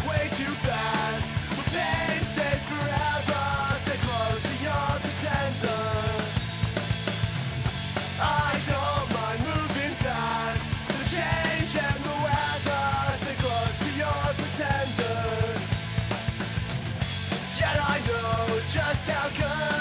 way too fast. But pain stays forever. Stay close to your pretender. I don't mind moving fast. The change and the weather. Stay close to your pretender. Yet I know just how good.